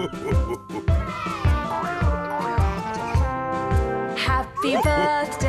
Happy birthday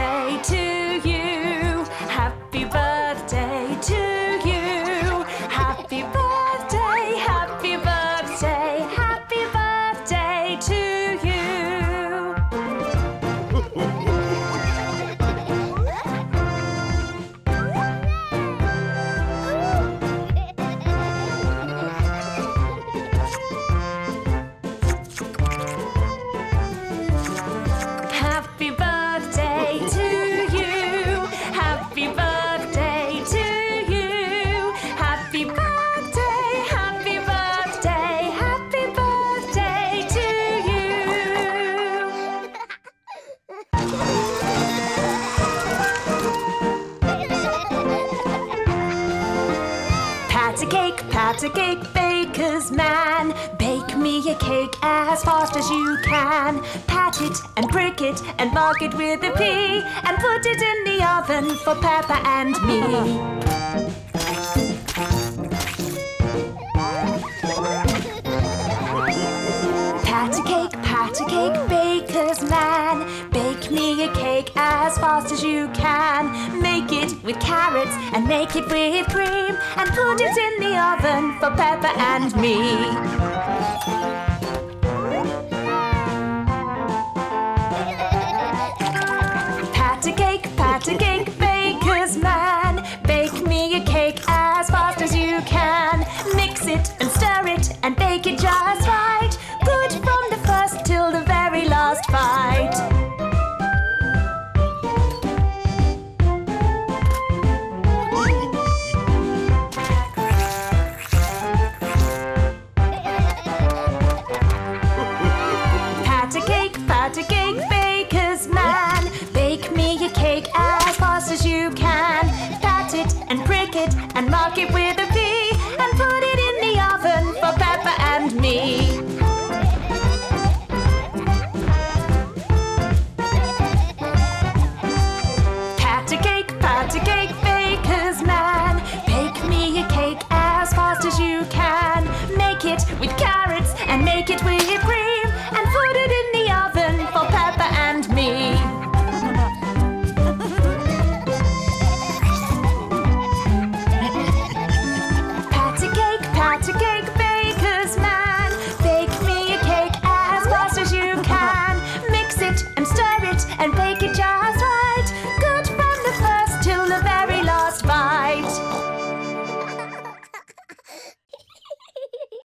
a cake, pat a cake, baker's man. Bake me a cake as fast as you can. Pat it and prick it and mark it with a P. And put it in the oven for Peppa and me. Pat a cake, pat a cake, baker's man. Me a cake as fast as you can. Make it with carrots and make it with cream. And put it in the oven for Peppa and me. Pat a cake, pat a cake, baker's man. Bake me a cake as fast as you can. Mix it and stir it and bake it just right. Good from the first till the very last bite. With carrots